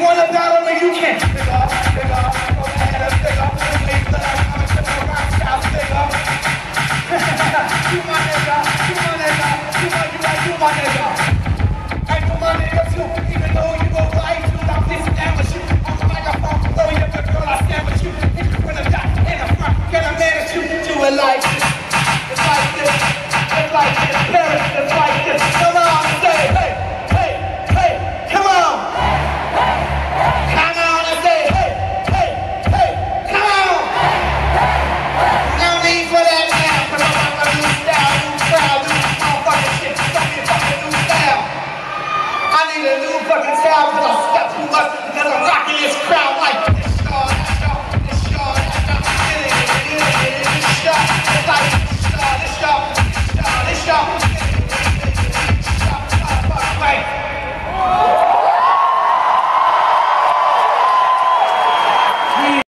one of to